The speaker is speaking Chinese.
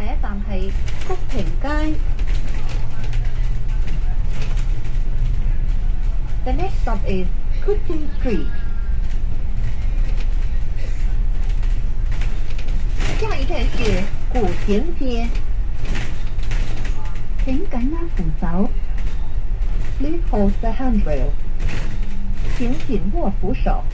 下一站係福平街。The next stop is Cooking Street。下一站是古田街。請緊握扶手。Please hold the handrail。請緊握扶手。